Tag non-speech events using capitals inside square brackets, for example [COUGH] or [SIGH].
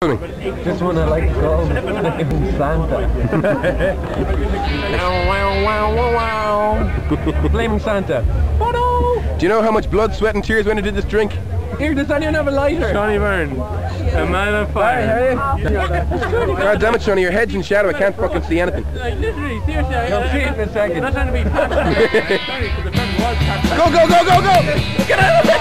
Just wanna like to call him Santa. wow, wow, wow, wow. [LAUGHS] Flaming Santa. Do you know how much blood, sweat and tears went into this drink? Here, does anyone have a lighter? Johnny Byrne, a man on fire. God damn it, Johnny, your head's in shadow. I can't fucking see anything. Like literally, seriously, I, You'll see it in a second. I'm not trying to be funny. [LAUGHS] Sorry, because the was. Go, go, go, go, go! Get out of